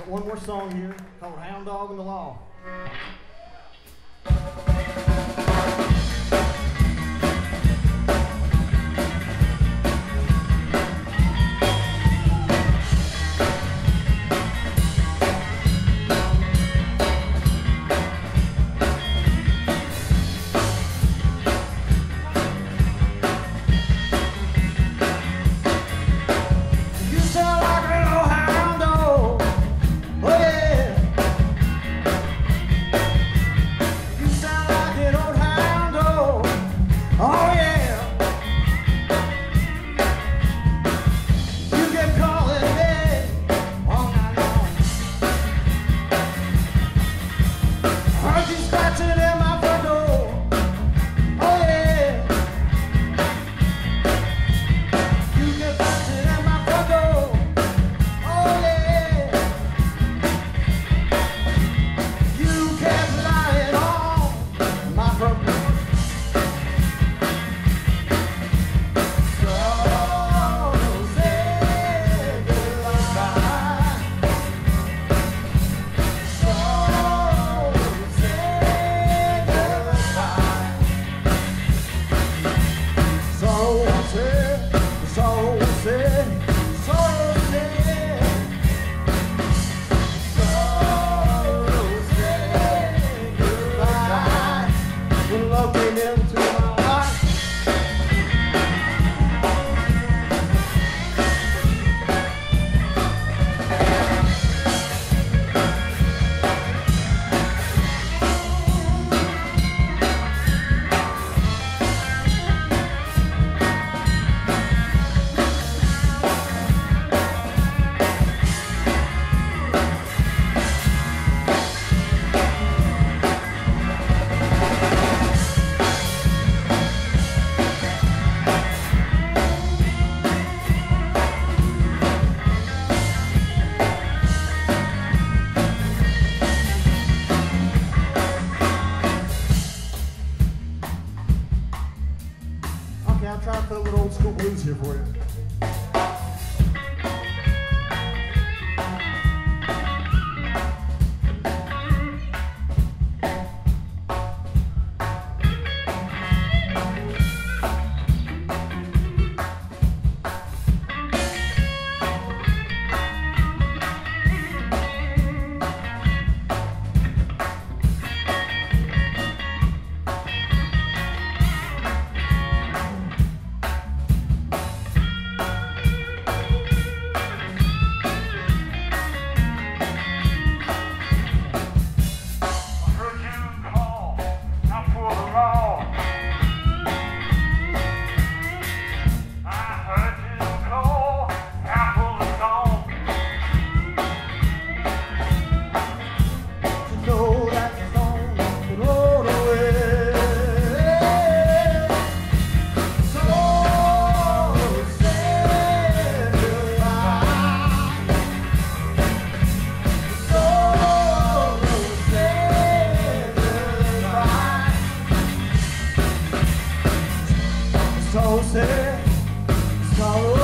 Got one more song here called Hound Dog and the Law. Blues here for you. wrong. so sad. So